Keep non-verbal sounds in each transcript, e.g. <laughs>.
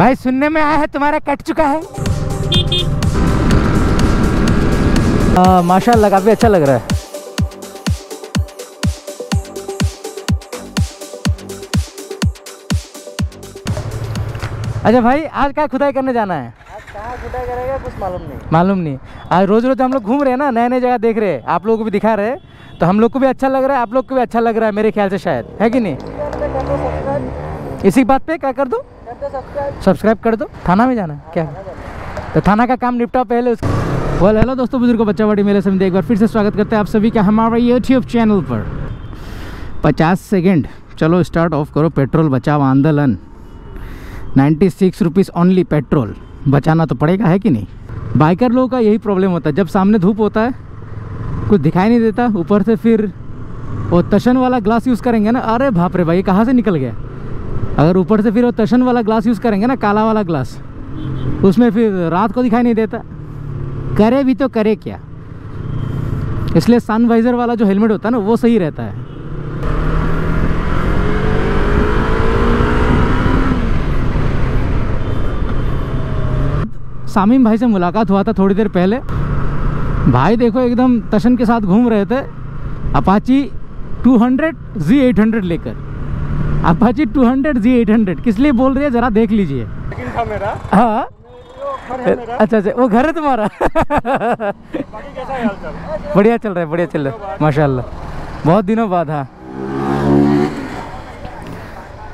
भाई सुनने में आया है तुम्हारा कट चुका है। माशाल्लाह काफ़ी अच्छा लग रहा है। अच्छा भाई आज क्या खुदाई करने जाना है? कहाँ खुदा करेगा कुछ मालूम नहीं। मालूम नहीं। आज रोज रोज हम लोग घूम रहे हैं ना नए नए जगह देख रहे हैं। आप लोगों को भी दिखा रहे हैं। तो हम लोग को भी अच्छा लग रहा है आप लोग को भी अच्छा लग रहा है मेरे ख्याल से शायद। है कि नहीं? इसी बात पे क्या कर दो? सब्सक्राइब कर दो। थाना में जाना क्या? तो थाना का काम निपटा पहले उस वेल हेलो दोस्तों, बुज़ुर्गों बच्चा बड़ी मेले से एक बार फिर से स्वागत करते हैं आप सभी का हमारे यूट्यूब चैनल पर। 50 सेकंड चलो स्टार्ट ऑफ़ करो। पेट्रोल बचाओ, आंदोलन। 96 सिक्स रुपीज़ ओनली पेट्रोल बचाना तो पड़ेगा, है कि नहीं? बाइकर लोगों का यही प्रॉब्लम होता है। जब सामने धूप होता है, कुछ दिखाई नहीं देता। ऊपर से फिर वो तशन वाला ग्लास यूज़ करेंगे ना। अरे बाप रे भाई, ये कहाँ से निकल गया? अगर ऊपर से फिर वो तशन वाला ग्लास यूज़ करेंगे ना, काला वाला ग्लास उसमें फिर रात को दिखाई नहीं देता। करे भी तो करे क्या? इसलिए सन वाइजर वाला जो हेलमेट होता है ना, वो सही रहता है। सामिम भाई से मुलाकात हुआ था थोड़ी देर पहले। भाई देखो, एकदम तशन के साथ घूम रहे थे। अपाची 200 जी 800 लेकर। अपाची 200 जी 800 किस लिए बोल रही है? जरा देख लीजिए। हाँ? अच्छा अच्छा वो घर है तुम्हारा? बाकी कैसा है हालचाल बढ़िया चल रहा है बढ़िया चल रहा है माशाल्लाह। बहुत दिनों बाद हाँ।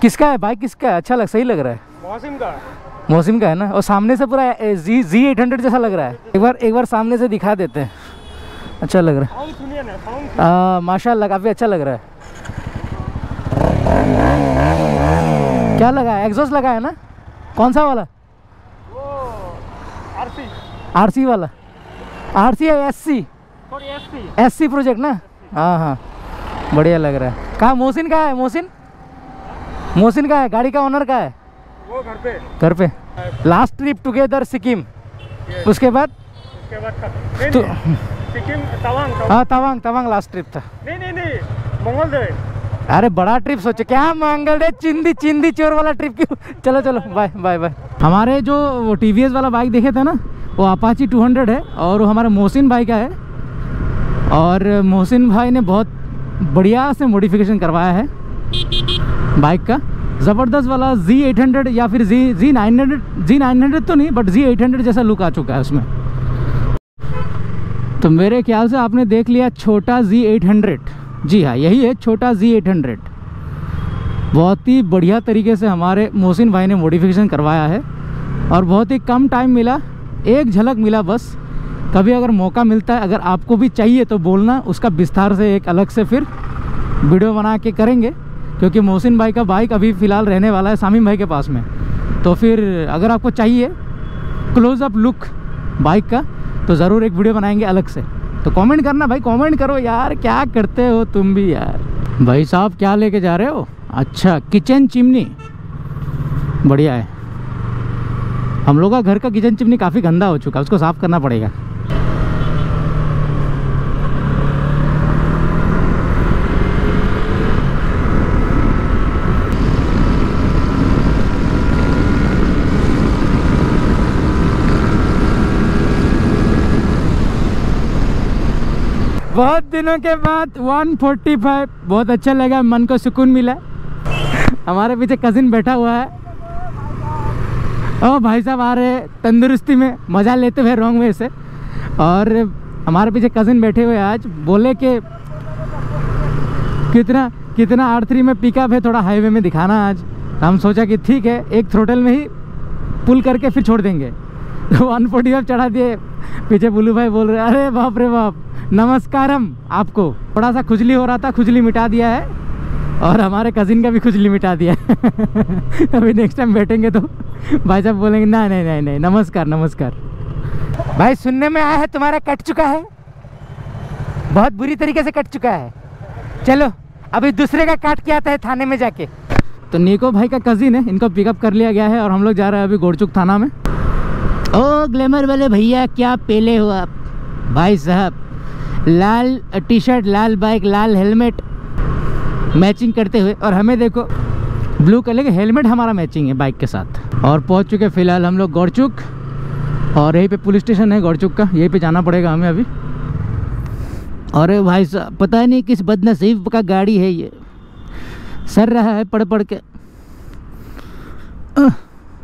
किसका है बाइक किसका है? अच्छा लग सही लग रहा है। मौसम का मौसम का है ना? और सामने से पूरा जी जी एट हंड्रेड जैसा लग रहा है। एक बार एक बार सामने से दिखा देते हैं। अच्छा लग रहा है। माशाल्लाह काफ़ी अच्छा लग रहा है। क्या लगा है? एग्जॉस्ट लगा है ना? कौन सा वाला? वो आरसी आरसी वाला। आरसी है S C sorry SP S C project ना? हाँ हाँ। बढ़िया लग रहा है। कहाँ मोहसिन का है? मोहसिन मोहसिन का है? गाड़ी का ओनर का है? वो घर पे। घर पे। लास्ट ट्रिप टुगेदर सिक्किम उसके बाद? उसके बाद तो सिक्किम तवांग तवांग हाँ तवांग तवांग लास्ट ट्रिप था। नहीं नहीं नहीं। मंगल अरे बड़ा ट्रिप सोचो। क्या मंगल डे? चिंदी चिंदी चोर वाला ट्रिप क्यों? चलो चलो बाय बाय बाय हमारे जो टी वाला बाइक देखे थे ना, वो अपाची 200 है और वो हमारे मोहसिन भाई का है। और मोहसिन भाई ने बहुत बढ़िया से मॉडिफिकेशन करवाया है बाइक का। ज़बरदस्त वाला जी एट हंड्रेड या फिर जी नाइन हंड्रेड तो नहीं बट जी एट हंड्रेड जैसा लुक आ चुका है उसमें। तो मेरे ख्याल से आपने देख लिया छोटा जी एट हंड्रेड जी हाँ यही है छोटा जी एट हंड्रेड बहुत ही बढ़िया तरीके से हमारे मोहसिन भाई ने मॉडिफिकेशन करवाया है और बहुत ही कम टाइम मिला, एक झलक मिला बस। कभी अगर मौका मिलता है, अगर आपको भी चाहिए तो बोलना, उसका विस्तार से एक अलग से फिर वीडियो बना के करेंगे, क्योंकि मोहसिन भाई का बाइक अभी फ़िलहाल रहने वाला है सामिम भाई के पास में। तो फिर अगर आपको चाहिए क्लोज़अप लुक बाइक का तो ज़रूर एक वीडियो बनाएँगे अलग से। तो कमेंट करना भाई कमेंट करो यार, क्या करते हो तुम भी यार? भाई साहब, क्या लेके जा रहे हो? अच्छा किचन चिमनी बढ़िया है। हम लोग का घर का किचन चिमनी काफ़ी गंदा हो चुका है, उसको साफ़ करना पड़ेगा। बहुत दिनों के बाद 145 बहुत अच्छा लगा, मन को सुकून मिला। हमारे पीछे कजिन बैठा हुआ है। ओ भाई साहब आ रहे तंदुरुस्ती में। मज़ा लेते हुए रॉन्ग वे से। और हमारे पीछे कजिन बैठे हुए आज। बोले कि कितना कितना आर थ्री में पिकअप है, थोड़ा हाईवे में दिखाना आज। तो हम सोचा कि ठीक है, एक थ्रोटल में ही पुल करके फिर छोड़ देंगे। तो वन फोर्टी फाइव चढ़ा दिए। पीछे बुलू भाई बोल रहे अरे बाप रे बाप! नमस्कारम। आपको थोड़ा सा खुजली हो रहा था खुजली मिटा दिया है। और हमारे कजिन का भी खुजली मिटा दिया है। <laughs> अभी नेक्स्ट टाइम बैठेंगे तो भाई साहब बोलेंगे ना नहीं नहीं नहीं नमस्कार नमस्कार। भाई सुनने में आया है तुम्हारा कट चुका है? बहुत बुरी तरीके से कट चुका है। चलो अभी दूसरे का काट के आता है थाने में जाके। तो निको भाई का कजिन है इनको पिकअप कर लिया गया है और हम लोग जा रहे हैं अभी गोड़चुक थाना में। ओ ग्लैमर वाले भैया क्या पेले हो आप? भाई साहब लाल टी शर्ट लाल बाइक, लाल हेलमेट मैचिंग करते हुए और हमें देखो, ब्लू कलर का हेलमेट हमारा मैचिंग है बाइक के साथ। और पहुँच चुके फ़िलहाल हम लोग गौरचुक। और यहीं पे पुलिस स्टेशन है गौरचुक का, यहीं पे जाना पड़ेगा हमें अभी। अरे भाई साहब, पता ही नहीं किस बदनसीब का गाड़ी है ये। सर रहा है पढ़ पढ़ के।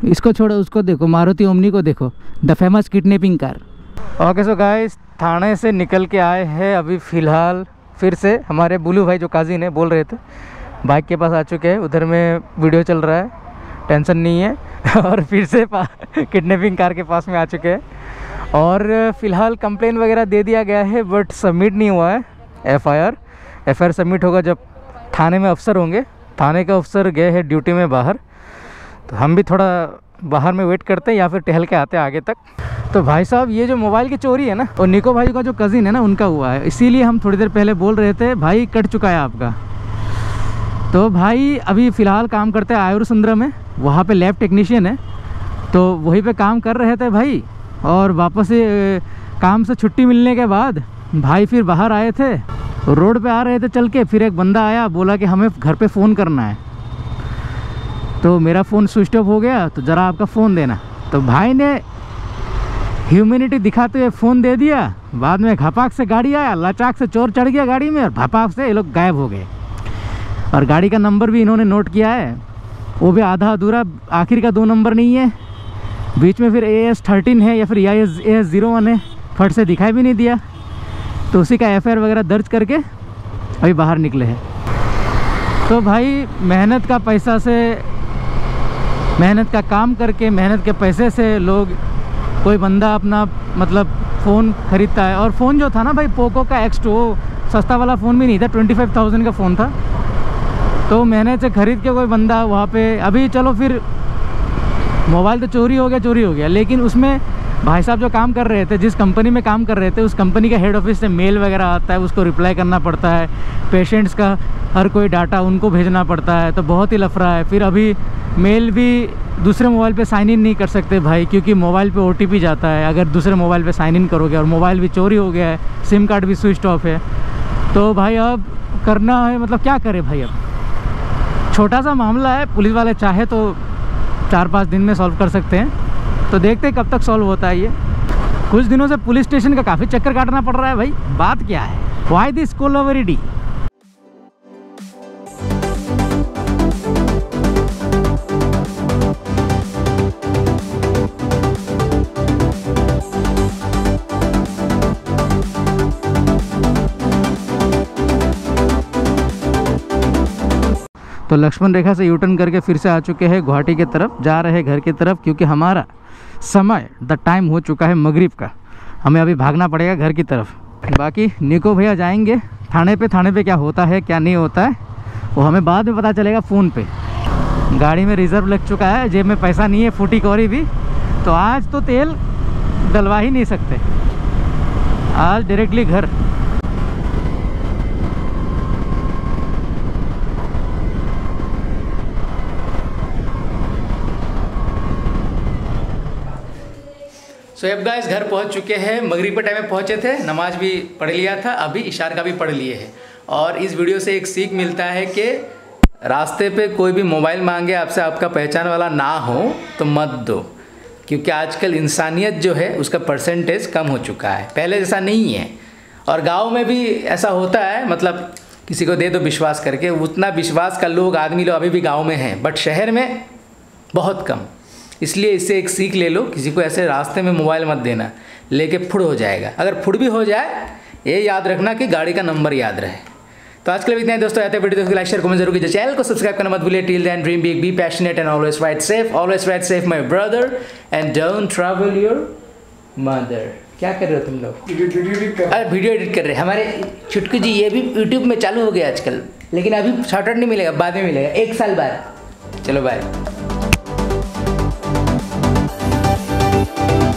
इसको छोड़ो, उसको देखो, मारुति ओमनी को देखो, the famous kidnapping car. Okay so guys थाने से निकल के आए हैं अभी फ़िलहाल। फिर से हमारे बुलू भाई जो काजिन है, बोल रहे थे, बाइक के पास आ चुके हैं, उधर में वीडियो चल रहा है, टेंशन नहीं है। <laughs> और फिर से किडनैपिंग कार के पास में आ चुके हैं। और फ़िलहाल कंप्लेन वगैरह दे दिया गया है, बट सबमिट नहीं हुआ है F I R F I R submit होगा जब थाने में अफसर होंगे। थाने के अफसर गए हैं ड्यूटी में बाहर। तो हम भी थोड़ा बाहर में वेट करते हैं या फिर टहल के आते हैं आगे तक। तो भाई साहब, ये जो मोबाइल की चोरी है ना, और निको भाई का जो कज़िन है ना, उनका हुआ है। इसीलिए हम थोड़ी देर पहले बोल रहे थे, भाई, कट चुका है आपका। तो भाई, अभी फ़िलहाल काम करते हैं आयुर सुंदरम में। वहाँ पे लैब टेक्नीशियन है। तो वहीं पे काम कर रहे थे भाई, और वापस काम से छुट्टी मिलने के बाद भाई फिर बाहर आए थे। रोड पे आ रहे थे, चल के फिर एक बंदा आया, बोला कि हमें घर पे फ़ोन करना है। तो मेरा फ़ोन स्विच ऑफ़ हो गया तो ज़रा आपका फ़ोन देना। तो भाई ने ह्यूमिनिटी दिखाते हुए फ़ोन दे दिया, बाद में घपाक से गाड़ी आया, लचाक से चोर चढ़ गया गाड़ी में और घपाक से ये लोग गायब हो गए। और गाड़ी का नंबर भी इन्होंने नोट किया है। वो भी आधा अधूरा, आखिर का दो नंबर नहीं है। बीच में फिर ए एस थर्टीन है या फिर A S A S zero one है, फट से दिखाई भी नहीं दिया। तो उसी का एफआईआर वगैरह दर्ज करके अभी बाहर निकले हैं। तो भाई मेहनत का पैसा से मेहनत का काम करके, मेहनत के पैसे से लोग, कोई बंदा अपना मतलब फ़ोन ख़रीदता है। और फ़ोन जो था ना भाई पोको का एक्स टू सस्ता वाला फ़ोन भी नहीं था ट्वेंटी फाइव थाउज़ेंड का फ़ोन था। तो मेहनत से ख़रीद के कोई बंदा वहाँ पे, अभी चलो फिर मोबाइल तो चोरी हो गया, चोरी हो गया। लेकिन उसमें भाई साहब जो काम कर रहे थे, जिस कंपनी में काम कर रहे थे, उस कंपनी के हेड ऑफ़िस से मेल वगैरह आता है, उसको रिप्लाई करना पड़ता है। पेशेंट्स का हर कोई डाटा उनको भेजना पड़ता है तो बहुत ही लफड़ा है। फिर अभी मेल भी दूसरे मोबाइल पे साइन इन नहीं कर सकते भाई, क्योंकि मोबाइल पे ओटीपी जाता है। अगर दूसरे मोबाइल पे साइन इन करोगे और मोबाइल भी चोरी हो गया है सिम कार्ड भी स्विच ऑफ़ है तो भाई अब करना है मतलब क्या करे भाई अब? छोटा सा मामला है, पुलिस वाले चाहे तो चार पाँच दिन में सॉल्व कर सकते हैं। तो देखते हैं कब तक सॉल्व होता है ये। कुछ दिनों से पुलिस स्टेशन का काफ़ी चक्कर काटना पड़ रहा है भाई। बात क्या है? वाई दिस कोलोवरिडी तो लक्ष्मण रेखा से यूटर्न करके फिर से आ चुके हैं गुवाहाटी की तरफ़, जा रहे घर की तरफ़, क्योंकि हमारा समय द टाइम हो चुका है मगरिब का। हमें अभी भागना पड़ेगा घर की तरफ़। बाकी निको भैया जाएँगे। थाने पे थाने पे क्या होता है, क्या नहीं होता है, वो हमें बाद में पता चलेगा फ़ोन पे। गाड़ी में रिज़र्व लग चुका है, जेब में पैसा नहीं है, फूटी कौरी भी। तो आज तो तेल डलवा ही नहीं सकते। आज डायरेक्टली घर। सो अब गाइस घर पहुँच चुके हैं। मगरिब के टाइम में पहुँचे थे। नमाज़ भी पढ़ लिया था, अभी इशार का भी पढ़ लिए है। और इस वीडियो से एक सीख मिलता है कि रास्ते पे कोई भी मोबाइल मांगे, आपसे आपका पहचान वाला ना हो तो मत दो। क्योंकि आजकल इंसानियत जो है, उसका परसेंटेज कम हो चुका है। पहले जैसा नहीं है। और गाँव में भी ऐसा होता है मतलब किसी को दे दो विश्वास करके, उतना विश्वास का लोग, आदमी लोग अभी भी गाँव में हैं। बट शहर में बहुत कम। इसलिए इससे एक सीख ले लो किसी को ऐसे रास्ते में मोबाइल मत देना लेके फुड़ हो जाएगा। अगर फुड़ भी हो जाए ये याद रखना कि गाड़ी का नंबर याद रहे। तो आज के लिए इतना ही दोस्तों आते वीडियो दोस्तों लाइक शेयर कमेंट ज़रूर कीजिए। चैनल को सब्सक्राइब करना मत भूलिए। Till then dream big be passionate and always ride safe always ride safe my brother and don't travel your mother क्या कर रहे हो तुम लोग? अरे वीडियो एडिट कर रहे हैं। हमारे छुटकू जी ये भी यूट्यूब में चालू हो गया आजकल। लेकिन अभी शॉर्टकट नहीं मिलेगा बाद में मिलेगा। एक साल बाद। चलो बाय thank you